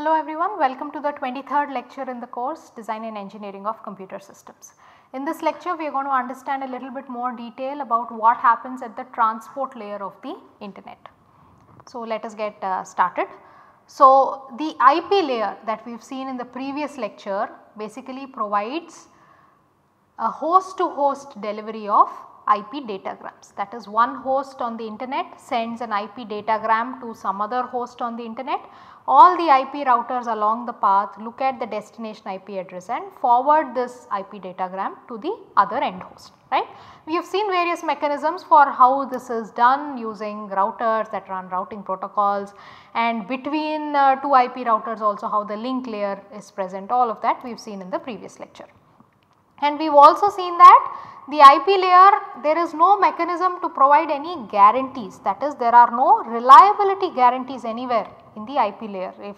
Hello everyone, welcome to the 23rd lecture in the course Design and Engineering of Computer Systems. In this lecture we are going to understand a little bit more detail about what happens at the transport layer of the internet. So let us get uh, started. So the IP layer that we have seen in the previous lecture basically provides a host to host delivery of IP datagrams. That is one host on the internet sends an IP datagram to some other host on the internet. All the IP routers along the path look at the destination IP address and forward this IP datagram to the other end host right. We have seen various mechanisms for how this is done using routers that run routing protocols and between uh, two IP routers also how the link layer is present all of that we have seen in the previous lecture. And we have also seen that the IP layer there is no mechanism to provide any guarantees that is there are no reliability guarantees anywhere in the IP layer. If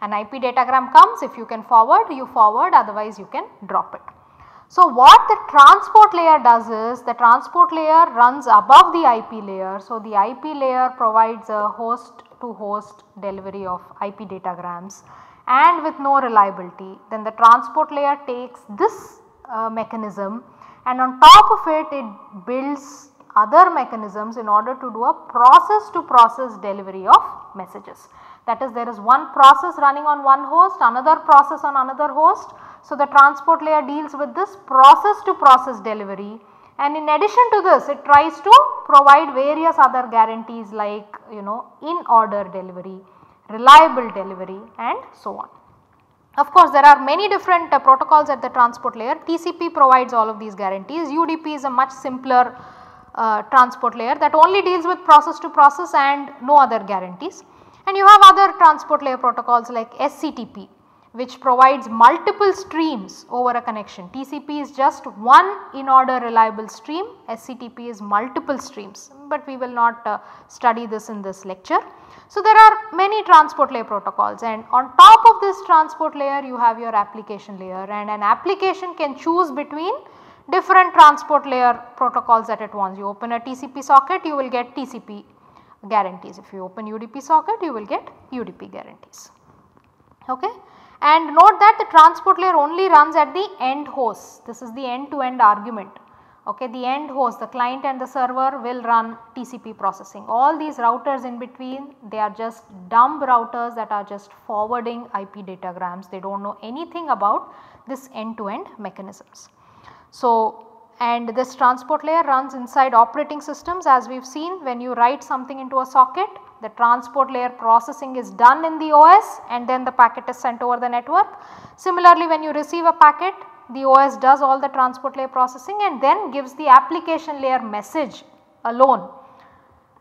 an IP datagram comes if you can forward you forward otherwise you can drop it. So, what the transport layer does is the transport layer runs above the IP layer. So, the IP layer provides a host to host delivery of IP datagrams and with no reliability then the transport layer takes this uh, mechanism and on top of it it builds other mechanisms in order to do a process to process delivery of messages. That is there is one process running on one host another process on another host. So, the transport layer deals with this process to process delivery and in addition to this it tries to provide various other guarantees like you know in order delivery, reliable delivery and so on. Of course, there are many different uh, protocols at the transport layer. TCP provides all of these guarantees. UDP is a much simpler uh, transport layer that only deals with process to process and no other guarantees. And you have other transport layer protocols like SCTP which provides multiple streams over a connection. TCP is just one in order reliable stream, SCTP is multiple streams, but we will not uh, study this in this lecture. So, there are many transport layer protocols and on top of this transport layer you have your application layer and an application can choose between different transport layer protocols that it wants. You open a TCP socket you will get TCP guarantees. If you open UDP socket you will get UDP guarantees. Okay. And note that the transport layer only runs at the end host. This is the end to end argument. Okay, the end host, the client and the server will run TCP processing. All these routers in between, they are just dumb routers that are just forwarding IP datagrams. They do not know anything about this end to end mechanisms. So, and this transport layer runs inside operating systems as we have seen when you write something into a socket the transport layer processing is done in the OS and then the packet is sent over the network. Similarly, when you receive a packet the OS does all the transport layer processing and then gives the application layer message alone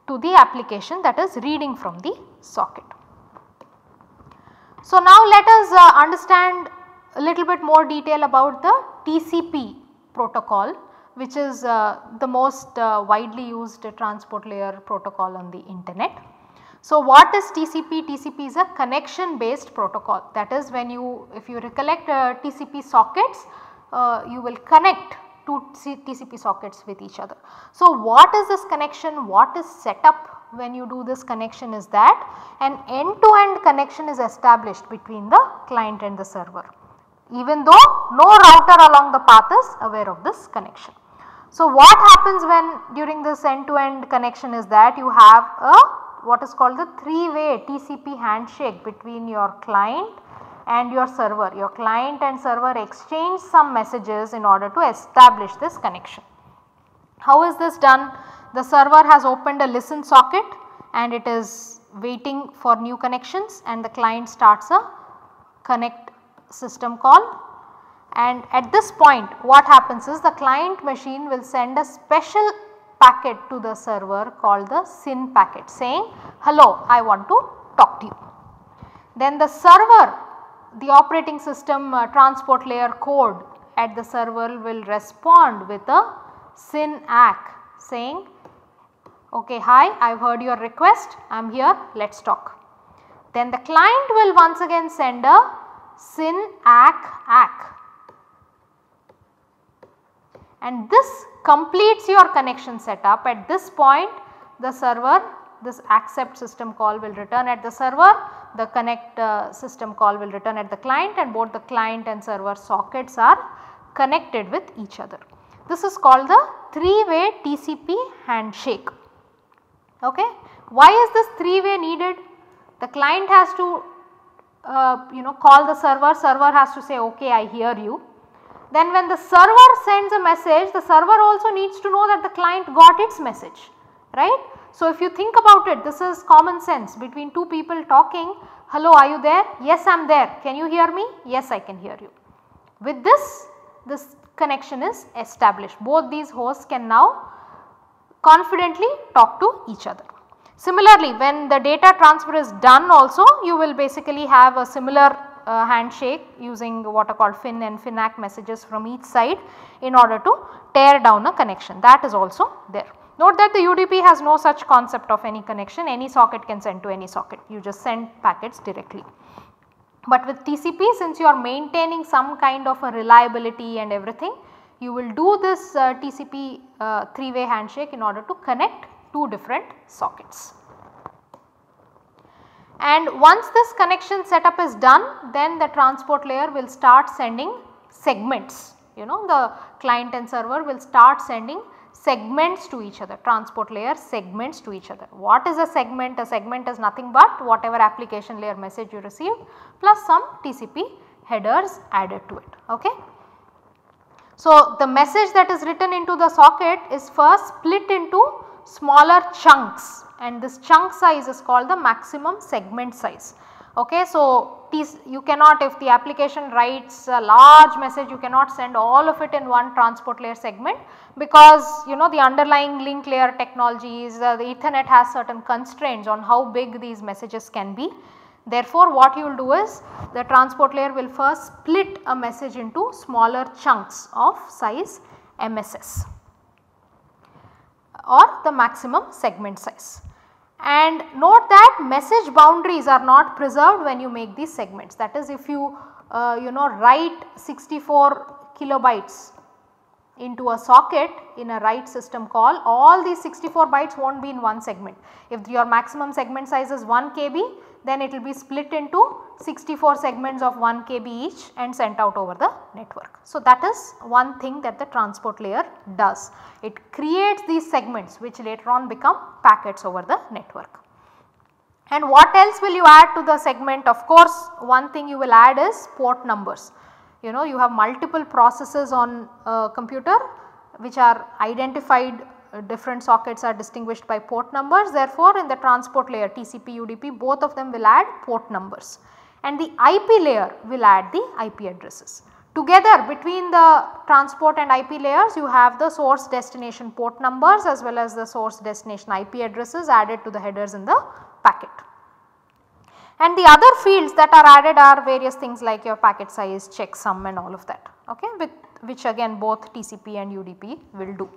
to the application that is reading from the socket. So, now let us uh, understand a little bit more detail about the TCP protocol which is uh, the most uh, widely used transport layer protocol on the internet. So, what is TCP? TCP is a connection based protocol that is when you if you recollect uh, TCP sockets uh, you will connect two TCP sockets with each other. So, what is this connection? What is set up when you do this connection is that an end to end connection is established between the client and the server even though no router along the path is aware of this connection. So, what happens when during this end to end connection is that you have a what is called the 3 way TCP handshake between your client and your server. Your client and server exchange some messages in order to establish this connection. How is this done? The server has opened a listen socket and it is waiting for new connections and the client starts a connect system call and at this point what happens is the client machine will send a special packet to the server called the SYN packet saying hello I want to talk to you. Then the server the operating system uh, transport layer code at the server will respond with a SYN ACK saying okay hi I have heard your request I am here let us talk. Then the client will once again send a SYN ACK ACK and this completes your connection setup at this point the server this accept system call will return at the server, the connect uh, system call will return at the client and both the client and server sockets are connected with each other. This is called the 3 way TCP handshake. Okay. Why is this 3 way needed? The client has to uh, you know call the server, server has to say okay I hear you. Then when the server sends a message, the server also needs to know that the client got its message, right. So, if you think about it, this is common sense between two people talking, hello are you there? Yes I am there, can you hear me? Yes I can hear you. With this, this connection is established. Both these hosts can now confidently talk to each other. Similarly, when the data transfer is done also you will basically have a similar uh, handshake using what are called FIN and FIN ACK messages from each side in order to tear down a connection that is also there. Note that the UDP has no such concept of any connection any socket can send to any socket you just send packets directly. But with TCP since you are maintaining some kind of a reliability and everything you will do this uh, TCP uh, 3 way handshake in order to connect two different sockets. And once this connection setup is done then the transport layer will start sending segments you know the client and server will start sending segments to each other transport layer segments to each other. What is a segment? A segment is nothing but whatever application layer message you received plus some TCP headers added to it. Okay. So, the message that is written into the socket is first split into smaller chunks and this chunk size is called the maximum segment size. Okay, so you cannot if the application writes a large message you cannot send all of it in one transport layer segment because you know the underlying link layer technologies uh, the ethernet has certain constraints on how big these messages can be. Therefore, what you will do is the transport layer will first split a message into smaller chunks of size MSS or the maximum segment size. And note that message boundaries are not preserved when you make these segments that is if you uh, you know write 64 kilobytes into a socket in a write system call all these 64 bytes will not be in one segment. If your maximum segment size is 1 KB then it will be split into 64 segments of 1 KB each and sent out over the network. So, that is one thing that the transport layer does. It creates these segments which later on become packets over the network. And what else will you add to the segment? Of course, one thing you will add is port numbers. You know you have multiple processes on a computer which are identified uh, different sockets are distinguished by port numbers therefore in the transport layer TCP UDP both of them will add port numbers and the IP layer will add the IP addresses. Together between the transport and IP layers you have the source destination port numbers as well as the source destination IP addresses added to the headers in the packet. And the other fields that are added are various things like your packet size, checksum and all of that okay with which again both TCP and UDP will do.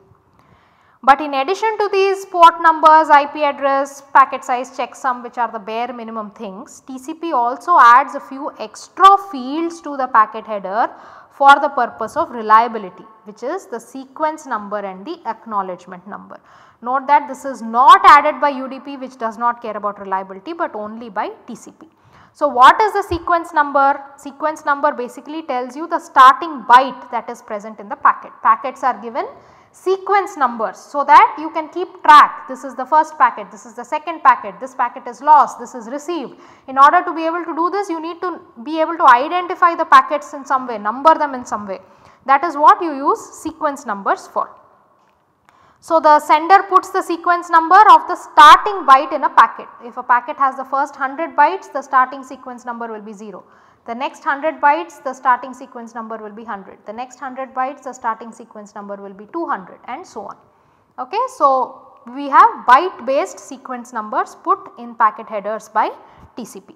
But in addition to these port numbers, IP address, packet size, checksum which are the bare minimum things, TCP also adds a few extra fields to the packet header for the purpose of reliability which is the sequence number and the acknowledgement number. Note that this is not added by UDP which does not care about reliability but only by TCP. So, what is the sequence number? Sequence number basically tells you the starting byte that is present in the packet. Packets are given sequence numbers so that you can keep track this is the first packet, this is the second packet, this packet is lost, this is received. In order to be able to do this you need to be able to identify the packets in some way, number them in some way. That is what you use sequence numbers for. So, the sender puts the sequence number of the starting byte in a packet. If a packet has the first 100 bytes the starting sequence number will be 0. The next 100 bytes the starting sequence number will be 100, the next 100 bytes the starting sequence number will be 200 and so on. Okay. So, we have byte based sequence numbers put in packet headers by TCP.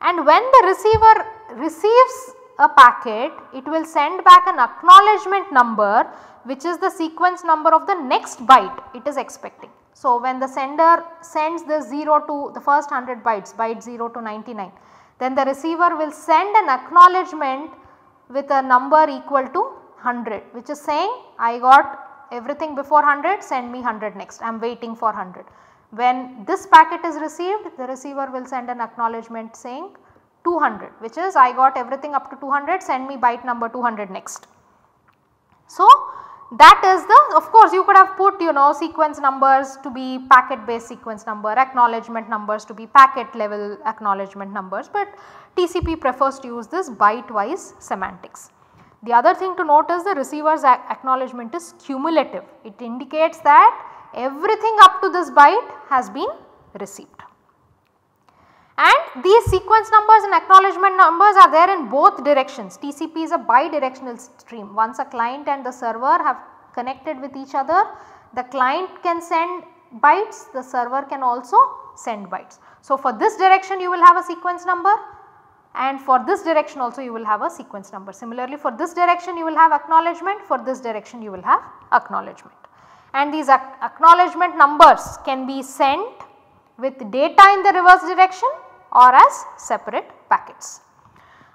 And when the receiver receives a packet, it will send back an acknowledgement number which is the sequence number of the next byte it is expecting. So, when the sender sends the 0 to the first 100 bytes, byte 0 to 99, then the receiver will send an acknowledgement with a number equal to 100 which is saying I got everything before 100 send me 100 next I am waiting for 100. When this packet is received the receiver will send an acknowledgement saying 200 which is I got everything up to 200 send me byte number 200 next. So, that is the of course you could have put you know sequence numbers to be packet based sequence number, acknowledgement numbers to be packet level acknowledgement numbers but TCP prefers to use this byte wise semantics. The other thing to note is the receiver's acknowledgement is cumulative. It indicates that everything up to this byte has been received. And these sequence numbers and acknowledgement numbers are there in both directions. TCP is a bidirectional stream. Once a client and the server have connected with each other, the client can send bytes, the server can also send bytes. So, for this direction you will have a sequence number and for this direction also you will have a sequence number. Similarly, for this direction you will have acknowledgement, for this direction you will have acknowledgement. And these acknowledgement numbers can be sent with data in the reverse direction or as separate packets.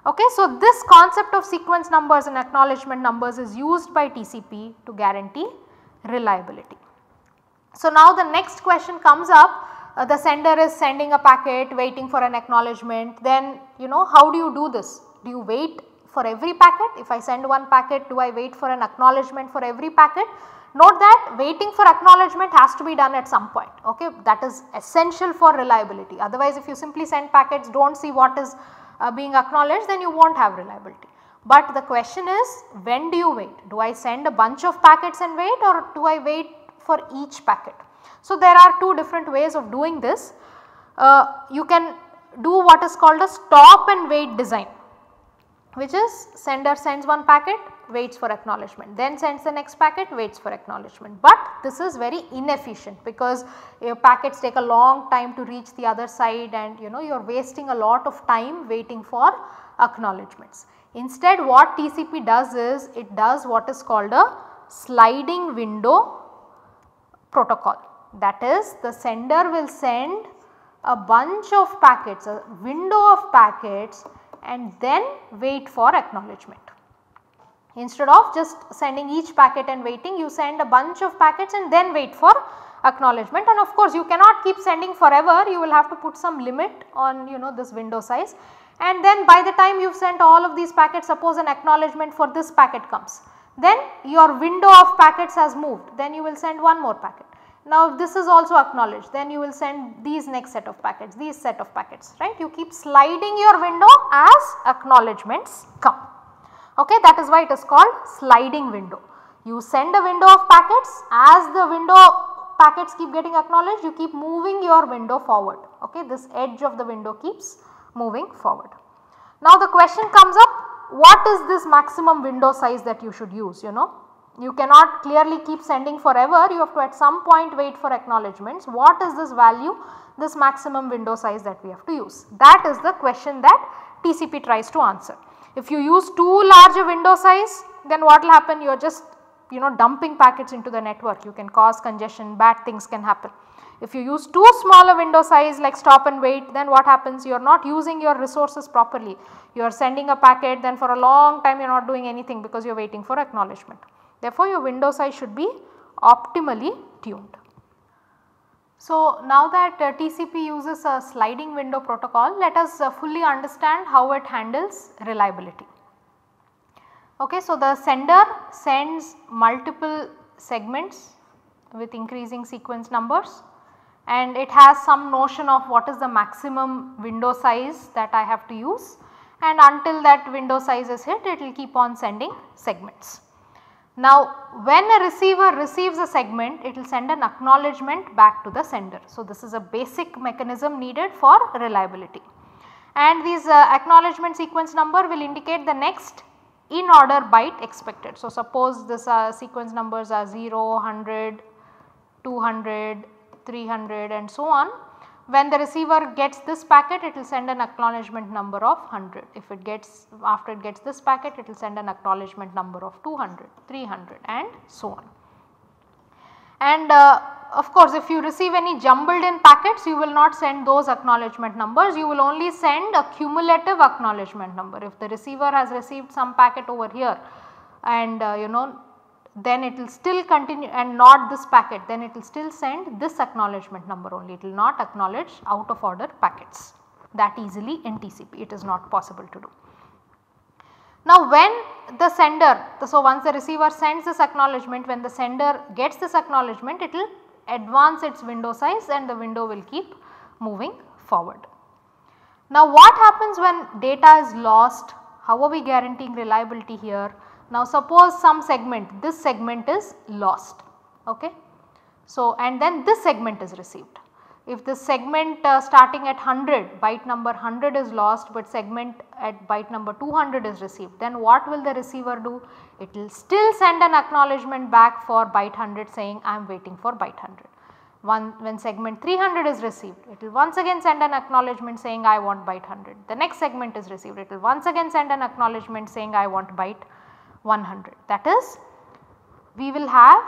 Okay, so this concept of sequence numbers and acknowledgement numbers is used by TCP to guarantee reliability. So now the next question comes up uh, the sender is sending a packet waiting for an acknowledgement then you know how do you do this? Do you wait for every packet? If I send one packet do I wait for an acknowledgement for every packet? Note that waiting for acknowledgement has to be done at some point okay that is essential for reliability otherwise if you simply send packets do not see what is uh, being acknowledged then you not have reliability. But the question is when do you wait? Do I send a bunch of packets and wait or do I wait for each packet? So, there are two different ways of doing this. Uh, you can do what is called a stop and wait design which is sender sends one packet waits for acknowledgement then sends the next packet waits for acknowledgement. But this is very inefficient because your packets take a long time to reach the other side and you know you are wasting a lot of time waiting for acknowledgements. Instead what TCP does is it does what is called a sliding window protocol that is the sender will send a bunch of packets a window of packets and then wait for acknowledgement. Instead of just sending each packet and waiting you send a bunch of packets and then wait for acknowledgement. And of course you cannot keep sending forever. You will have to put some limit on you know this window size. And then by the time you have sent all of these packets suppose an acknowledgement for this packet comes. Then your window of packets has moved. Then you will send one more packet. Now if this is also acknowledged. Then you will send these next set of packets these set of packets right? You keep sliding your window as acknowledgements come. Okay that is why it is called sliding window. You send a window of packets. As the window packets keep getting acknowledged you keep moving your window forward. Okay this edge of the window keeps moving forward. Now the question comes up what is this maximum window size that you should use you know you cannot clearly keep sending forever you have to at some point wait for acknowledgements what is this value this maximum window size that we have to use that is the question that TCP tries to answer. If you use too large a window size then what will happen you are just you know dumping packets into the network you can cause congestion bad things can happen. If you use too small a window size like stop and wait then what happens you are not using your resources properly. You are sending a packet then for a long time you are not doing anything because you are waiting for acknowledgement. Therefore, your window size should be optimally tuned. So, now that uh, TCP uses a sliding window protocol, let us uh, fully understand how it handles reliability. Okay, so, the sender sends multiple segments with increasing sequence numbers and it has some notion of what is the maximum window size that I have to use and until that window size is hit it will keep on sending segments. Now when a receiver receives a segment it will send an acknowledgement back to the sender. So this is a basic mechanism needed for reliability and these uh, acknowledgement sequence number will indicate the next in order byte expected. So suppose this uh, sequence numbers are 0, 100, 200, 300 and so on when the receiver gets this packet it will send an acknowledgement number of 100. If it gets after it gets this packet it will send an acknowledgement number of 200, 300 and so on. And uh, of course if you receive any jumbled in packets you will not send those acknowledgement numbers you will only send a cumulative acknowledgement number. If the receiver has received some packet over here and uh, you know then it will still continue and not this packet then it will still send this acknowledgement number only it will not acknowledge out of order packets that easily in TCP it is not possible to do. Now when the sender, so once the receiver sends this acknowledgement when the sender gets this acknowledgement it will advance its window size and the window will keep moving forward. Now what happens when data is lost, how are we guaranteeing reliability here? Now suppose some segment, this segment is lost, okay. So and then this segment is received. If the segment uh, starting at 100 byte number 100 is lost but segment at byte number 200 is received then what will the receiver do? It will still send an acknowledgement back for byte 100 saying I am waiting for byte 100. One, when segment 300 is received it will once again send an acknowledgement saying I want byte 100. The next segment is received it will once again send an acknowledgement saying I want byte 100. That is we will have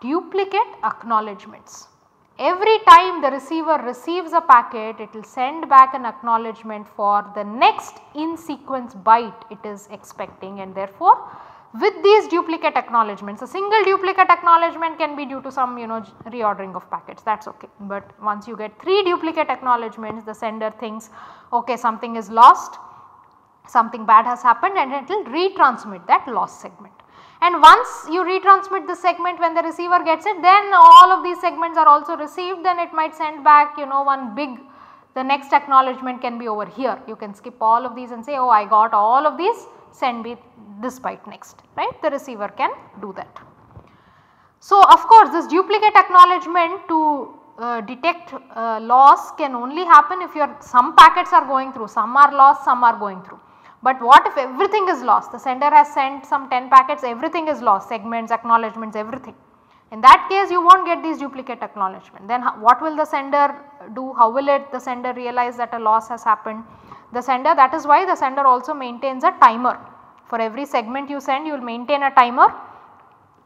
duplicate acknowledgements every time the receiver receives a packet it will send back an acknowledgement for the next in sequence byte it is expecting and therefore with these duplicate acknowledgements a single duplicate acknowledgement can be due to some you know reordering of packets that is okay. But once you get 3 duplicate acknowledgements the sender thinks okay something is lost something bad has happened and it will retransmit that lost segment and once you retransmit the segment when the receiver gets it then all of these segments are also received then it might send back you know one big the next acknowledgement can be over here you can skip all of these and say oh I got all of these send me this byte next right the receiver can do that. So of course this duplicate acknowledgement to uh, detect uh, loss can only happen if your some packets are going through some are lost some are going through. But what if everything is lost? The sender has sent some 10 packets, everything is lost, segments, acknowledgements, everything. In that case you not get these duplicate acknowledgement. Then what will the sender do? How will it the sender realize that a loss has happened? The sender that is why the sender also maintains a timer. For every segment you send you will maintain a timer.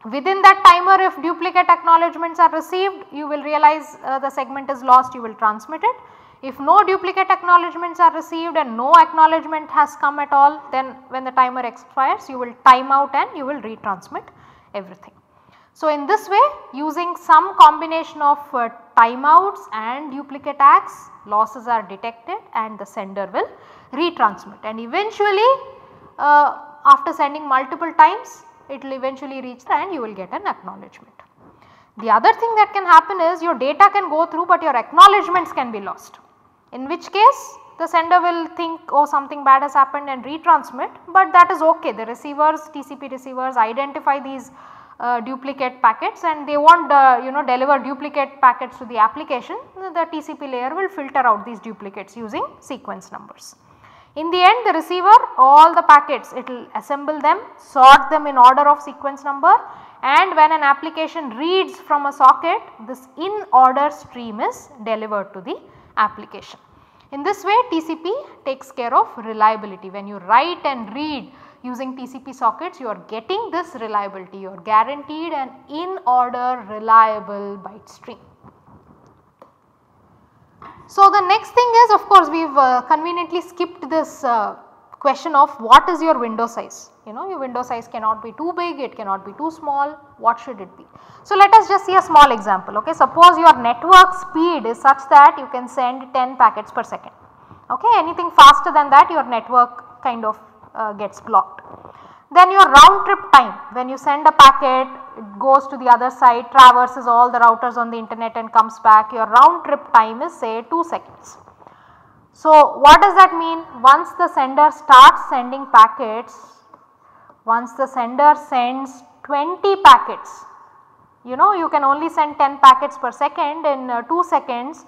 Within that timer if duplicate acknowledgements are received you will realize uh, the segment is lost you will transmit it. If no duplicate acknowledgements are received and no acknowledgement has come at all then when the timer expires you will time out and you will retransmit everything. So, in this way using some combination of uh, timeouts and duplicate ACKs losses are detected and the sender will retransmit and eventually uh, after sending multiple times it will eventually reach the and you will get an acknowledgement. The other thing that can happen is your data can go through but your acknowledgements can be lost in which case the sender will think oh something bad has happened and retransmit but that is ok the receivers TCP receivers identify these uh, duplicate packets and they want uh, you know deliver duplicate packets to the application the TCP layer will filter out these duplicates using sequence numbers. In the end the receiver all the packets it will assemble them sort them in order of sequence number and when an application reads from a socket this in order stream is delivered to the application. In this way TCP takes care of reliability when you write and read using TCP sockets you are getting this reliability you are guaranteed an in order reliable byte stream. So, the next thing is of course we have uh, conveniently skipped this uh, question of what is your window size you know your window size cannot be too big, it cannot be too small, what should it be? So let us just see a small example okay. Suppose your network speed is such that you can send 10 packets per second okay anything faster than that your network kind of uh, gets blocked. Then your round trip time when you send a packet it goes to the other side traverses all the routers on the internet and comes back your round trip time is say 2 seconds. So what does that mean once the sender starts sending packets once the sender sends 20 packets, you know you can only send 10 packets per second in uh, 2 seconds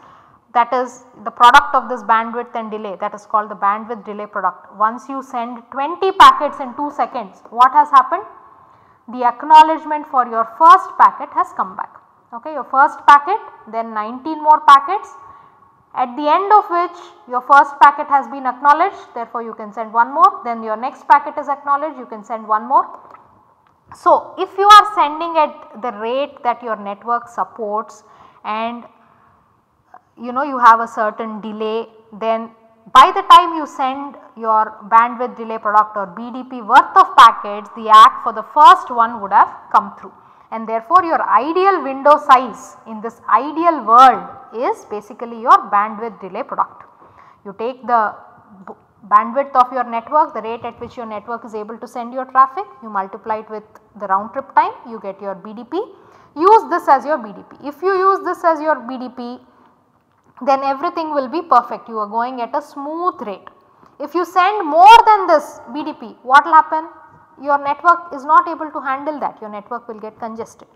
that is the product of this bandwidth and delay that is called the bandwidth delay product. Once you send 20 packets in 2 seconds what has happened? The acknowledgement for your first packet has come back okay your first packet then 19 more packets at the end of which your first packet has been acknowledged therefore you can send one more then your next packet is acknowledged you can send one more. So, if you are sending at the rate that your network supports and you know you have a certain delay then by the time you send your bandwidth delay product or BDP worth of packets the ACK for the first one would have come through and therefore your ideal window size in this ideal world is basically your bandwidth delay product. You take the bandwidth of your network, the rate at which your network is able to send your traffic, you multiply it with the round trip time, you get your BDP, use this as your BDP. If you use this as your BDP, then everything will be perfect, you are going at a smooth rate. If you send more than this BDP, what will happen? Your network is not able to handle that, your network will get congested.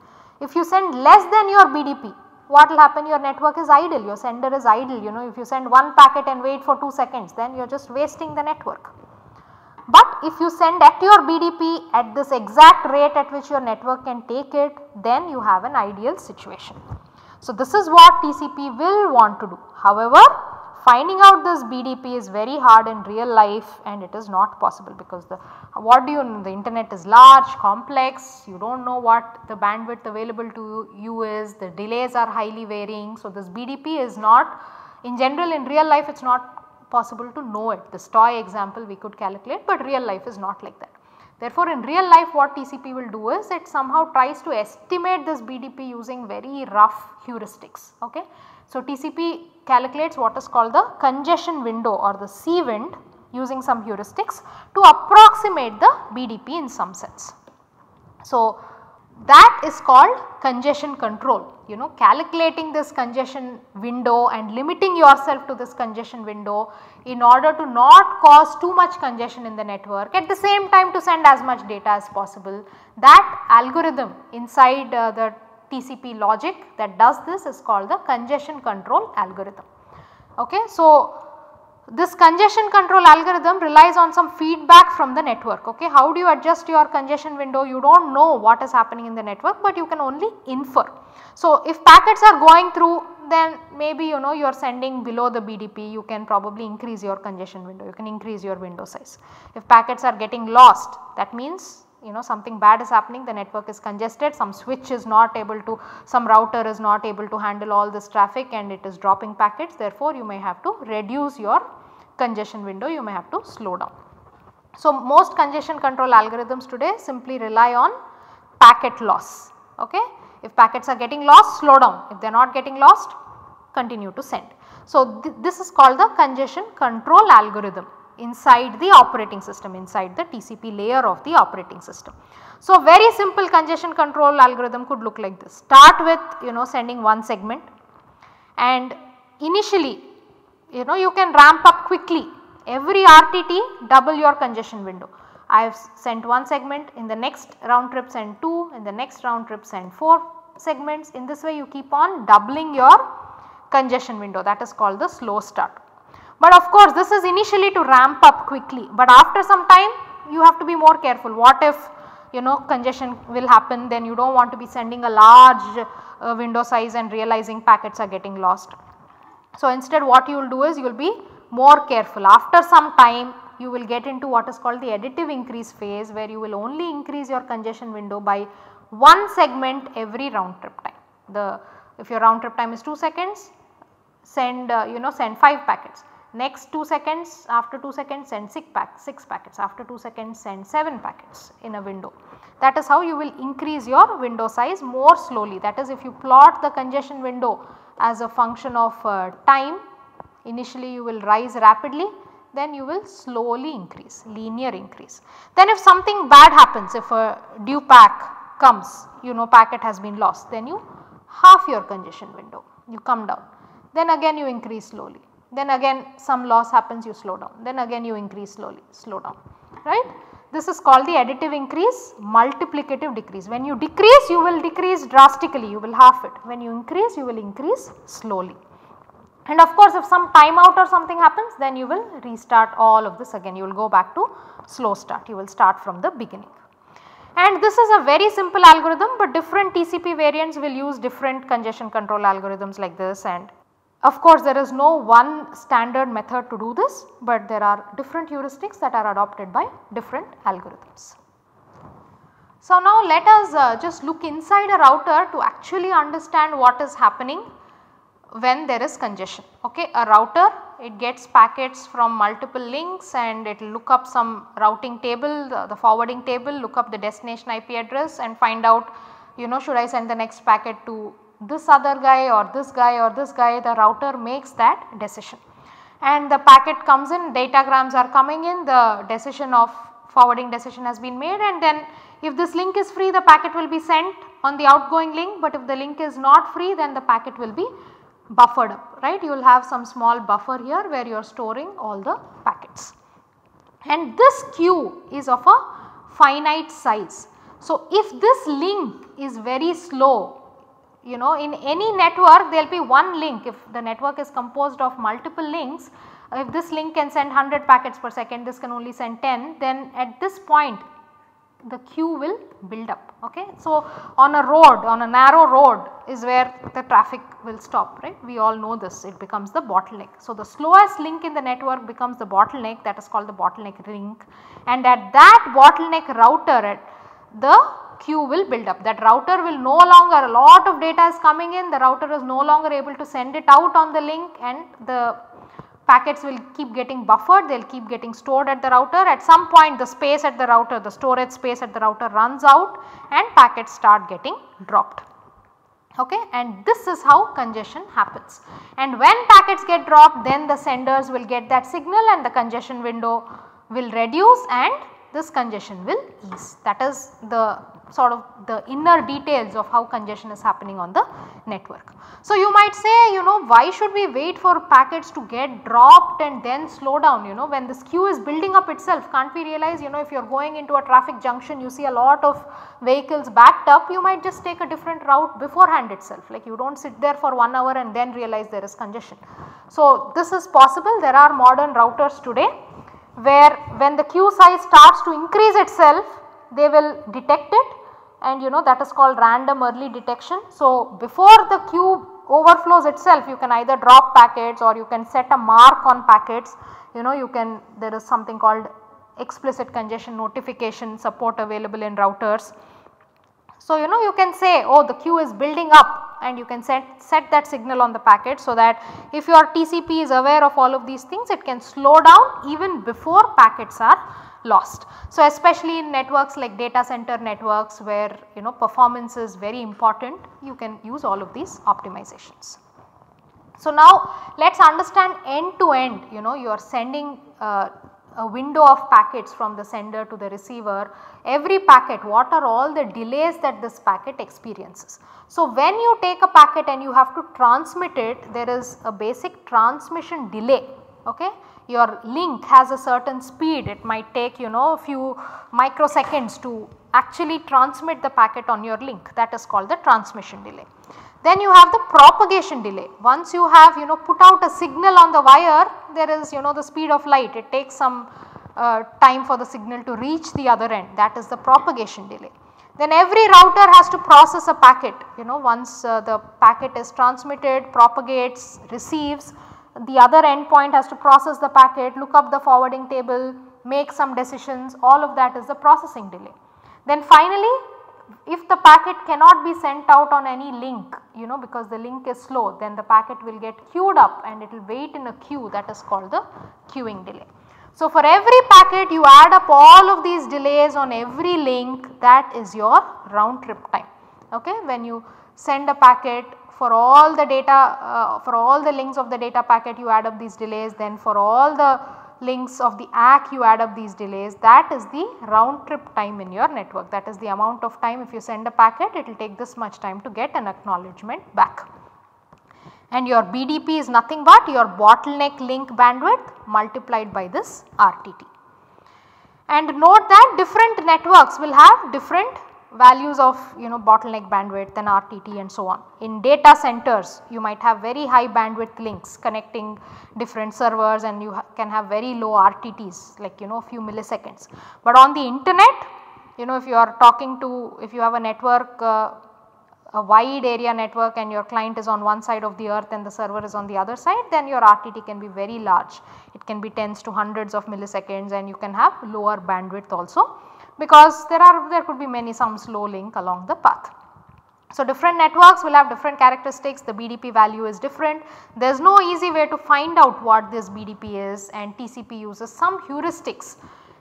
If you send less than your BDP, what will happen your network is idle, your sender is idle you know if you send one packet and wait for 2 seconds then you are just wasting the network. But if you send at your BDP at this exact rate at which your network can take it then you have an ideal situation. So, this is what TCP will want to do. However, finding out this BDP is very hard in real life and it is not possible because the what do you know the internet is large complex you do not know what the bandwidth available to you is the delays are highly varying. So, this BDP is not in general in real life it is not possible to know it this toy example we could calculate but real life is not like that. Therefore, in real life what TCP will do is it somehow tries to estimate this BDP using very rough heuristics. Okay. So, TCP calculates what is called the congestion window or the C wind using some heuristics to approximate the BDP in some sense. So, that is called congestion control you know calculating this congestion window and limiting yourself to this congestion window in order to not cause too much congestion in the network at the same time to send as much data as possible. That algorithm inside uh, the TCP logic that does this is called the congestion control algorithm. Okay. So, this congestion control algorithm relies on some feedback from the network. Okay. How do you adjust your congestion window? You do not know what is happening in the network, but you can only infer. So, if packets are going through then maybe you know you are sending below the BDP you can probably increase your congestion window, you can increase your window size. If packets are getting lost that means you know something bad is happening the network is congested some switch is not able to some router is not able to handle all this traffic and it is dropping packets therefore you may have to reduce your congestion window you may have to slow down. So, most congestion control algorithms today simply rely on packet loss okay. If packets are getting lost slow down if they are not getting lost continue to send. So, th this is called the congestion control algorithm inside the operating system inside the TCP layer of the operating system. So, very simple congestion control algorithm could look like this start with you know sending one segment and initially you know you can ramp up quickly every RTT double your congestion window. I have sent one segment in the next round trip send 2 in the next round trip send 4 segments in this way you keep on doubling your congestion window that is called the slow start. But of course this is initially to ramp up quickly. But after some time you have to be more careful. What if you know congestion will happen? Then you do not want to be sending a large uh, window size and realizing packets are getting lost. So instead what you will do is you will be more careful. After some time you will get into what is called the additive increase phase where you will only increase your congestion window by one segment every round trip time. The if your round trip time is 2 seconds send uh, you know send 5 packets next 2 seconds after 2 seconds send 6 pack 6 packets after 2 seconds send 7 packets in a window. That is how you will increase your window size more slowly that is if you plot the congestion window as a function of uh, time initially you will rise rapidly then you will slowly increase linear increase. Then if something bad happens if a dup ACK comes you know packet has been lost then you half your congestion window you come down then again you increase slowly then again some loss happens you slow down then again you increase slowly slow down right. This is called the additive increase multiplicative decrease when you decrease you will decrease drastically you will half it when you increase you will increase slowly. And of course if some timeout or something happens then you will restart all of this again you will go back to slow start you will start from the beginning. And this is a very simple algorithm but different TCP variants will use different congestion control algorithms like this and of course, there is no one standard method to do this, but there are different heuristics that are adopted by different algorithms. So, now let us uh, just look inside a router to actually understand what is happening when there is congestion. Okay, a router it gets packets from multiple links and it will look up some routing table, the, the, forwarding table, look up the destination IP address and find out you know should I send the next packet to this other guy or this guy or this guy the router makes that decision. And the packet comes in datagrams are coming in the decision of forwarding decision has been made and then if this link is free the packet will be sent on the outgoing link but if the link is not free then the packet will be buffered up right you will have some small buffer here where you are storing all the packets. And this queue is of a finite size. So, if this link is very slow you know in any network there will be one link if the network is composed of multiple links if this link can send 100 packets per second this can only send 10 then at this point the queue will build up okay. So on a road on a narrow road is where the traffic will stop right we all know this it becomes the bottleneck. So the slowest link in the network becomes the bottleneck that is called the bottleneck link and at that bottleneck router the queue will build up that router will no longer a lot of data is coming in the router is no longer able to send it out on the link and the packets will keep getting buffered, they will keep getting stored at the router. At some point the space at the router, the storage space at the router runs out and packets start getting dropped. Okay, and this is how congestion happens. And when packets get dropped then the senders will get that signal and the congestion window will reduce and this congestion will ease. That is the sort of the inner details of how congestion is happening on the network. So, you might say you know why should we wait for packets to get dropped and then slow down you know when this queue is building up itself can't we realize you know if you are going into a traffic junction you see a lot of vehicles backed up you might just take a different route beforehand itself like you do not sit there for 1 hour and then realize there is congestion. So, this is possible there are modern routers today where when the queue size starts to increase itself they will detect it and you know that is called random early detection. So, before the queue overflows itself you can either drop packets or you can set a mark on packets you know you can there is something called explicit congestion notification support available in routers. So, you know you can say oh the queue is building up and you can set, set that signal on the packet so that if your TCP is aware of all of these things it can slow down even before packets are lost. So, especially in networks like data center networks where you know performance is very important you can use all of these optimizations. So, now let us understand end to end you know you are sending uh, a window of packets from the sender to the receiver every packet what are all the delays that this packet experiences. So, when you take a packet and you have to transmit it there is a basic transmission delay okay your link has a certain speed it might take you know a few microseconds to actually transmit the packet on your link that is called the transmission delay. Then you have the propagation delay. Once you have you know put out a signal on the wire there is you know the speed of light. It takes some uh, time for the signal to reach the other end. That is the propagation delay. Then every router has to process a packet. You know once uh, the packet is transmitted propagates receives the other endpoint has to process the packet, look up the forwarding table, make some decisions. All of that is the processing delay. Then finally if the packet cannot be sent out on any link you know because the link is slow then the packet will get queued up and it will wait in a queue that is called the queuing delay. So, for every packet you add up all of these delays on every link that is your round trip time. Okay. When you send a packet for all the data uh, for all the links of the data packet you add up these delays then for all the links of the ACK you add up these delays that is the round trip time in your network that is the amount of time if you send a packet it will take this much time to get an acknowledgement back. And your BDP is nothing but your bottleneck link bandwidth multiplied by this RTT. And note that different networks will have different values of you know bottleneck bandwidth and RTT and so on. In data centers you might have very high bandwidth links connecting different servers and you ha can have very low RTTs like you know a few milliseconds. But on the internet you know if you are talking to if you have a network uh, a wide area network and your client is on one side of the earth and the server is on the other side then your RTT can be very large. It can be tens to hundreds of milliseconds and you can have lower bandwidth also because there are there could be many some slow link along the path. So, different networks will have different characteristics the BDP value is different. There is no easy way to find out what this BDP is and TCP uses some heuristics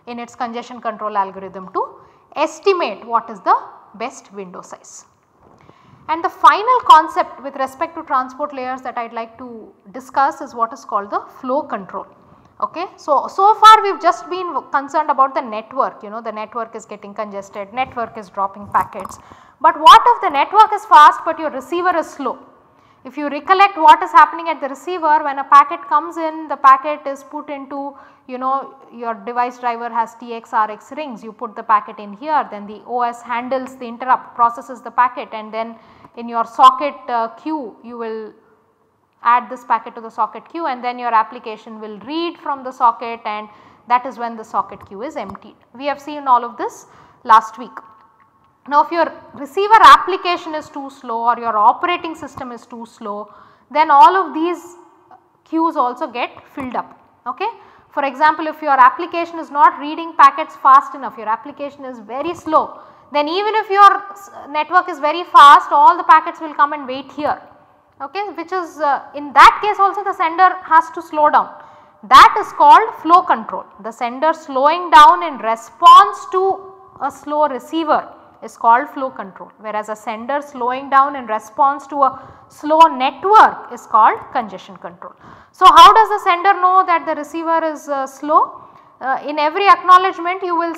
in its congestion control algorithm to estimate what is the best window size. And the final concept with respect to transport layers that I would like to discuss is what is called the flow control. Okay. So, so far we have just been concerned about the network you know the network is getting congested, network is dropping packets. But what if the network is fast but your receiver is slow? If you recollect what is happening at the receiver when a packet comes in the packet is put into you know your device driver has TX RX rings you put the packet in here then the OS handles the interrupt processes the packet and then in your socket uh, queue you will add this packet to the socket queue and then your application will read from the socket and that is when the socket queue is emptied. We have seen all of this last week. Now if your receiver application is too slow or your operating system is too slow then all of these queues also get filled up. Okay. For example, if your application is not reading packets fast enough, your application is very slow, then even if your network is very fast all the packets will come and wait here okay which is uh, in that case also the sender has to slow down that is called flow control the sender slowing down in response to a slow receiver is called flow control whereas a sender slowing down in response to a slow network is called congestion control. So, how does the sender know that the receiver is uh, slow? Uh, in every acknowledgement you will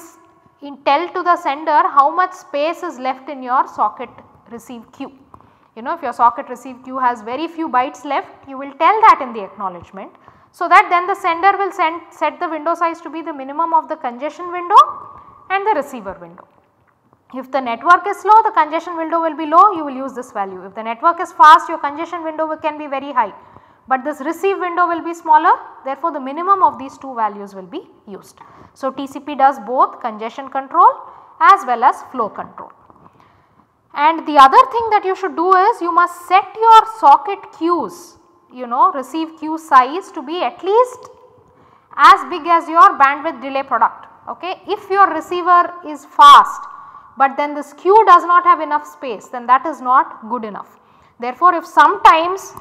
tell to the sender how much space is left in your socket receive queue. You know if your socket receive queue has very few bytes left you will tell that in the acknowledgement. So that then the sender will send set the window size to be the minimum of the congestion window and the receiver window. If the network is slow the congestion window will be low you will use this value. If the network is fast your congestion window can be very high but this receive window will be smaller therefore the minimum of these two values will be used. So, TCP does both congestion control as well as flow control. And the other thing that you should do is you must set your socket queues you know receive queue size to be at least as big as your bandwidth delay product. Okay. If your receiver is fast but then this queue does not have enough space then that is not good enough. Therefore, if sometimes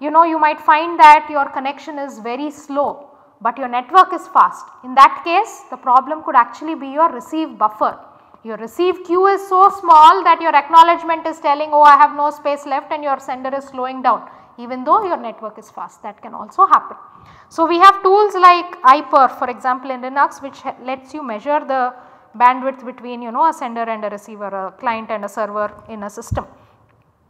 you know you might find that your connection is very slow but your network is fast. In that case the problem could actually be your receive buffer. Your receive queue is so small that your acknowledgement is telling oh I have no space left and your sender is slowing down even though your network is fast that can also happen. So, we have tools like iperf for example in Linux which lets you measure the bandwidth between you know a sender and a receiver a client and a server in a system.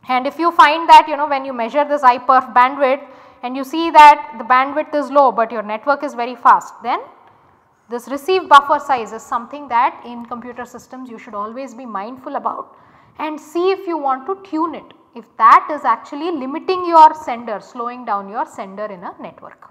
And if you find that you know when you measure this iperf bandwidth and you see that the bandwidth is low but your network is very fast then this receive buffer size is something that in computer systems you should always be mindful about and see if you want to tune it. If that is actually limiting your sender slowing down your sender in a network.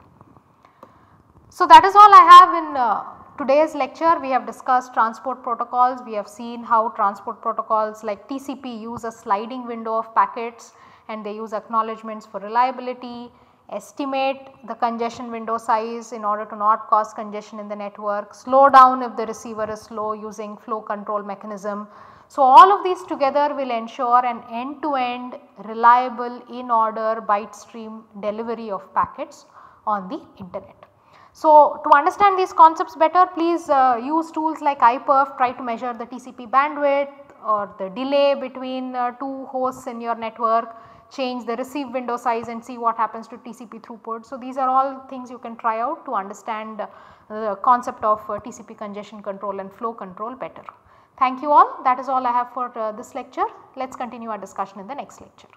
So that is all I have in uh, today's lecture. We have discussed transport protocols, we have seen how transport protocols like TCP use a sliding window of packets and they use acknowledgements for reliability, estimate the congestion window size in order to not cause congestion in the network, slow down if the receiver is slow using flow control mechanism. So, all of these together will ensure an end to end reliable in order byte stream delivery of packets on the internet. So, to understand these concepts better please uh, use tools like iperf try to measure the TCP bandwidth or the delay between uh, two hosts in your network, change the receive window size and see what happens to TCP throughput. So, these are all things you can try out to understand uh, the concept of uh, TCP congestion control and flow control better. Thank you all that is all I have for uh, this lecture. Let us continue our discussion in the next lecture.